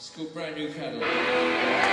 Scoop brand new Cadillac.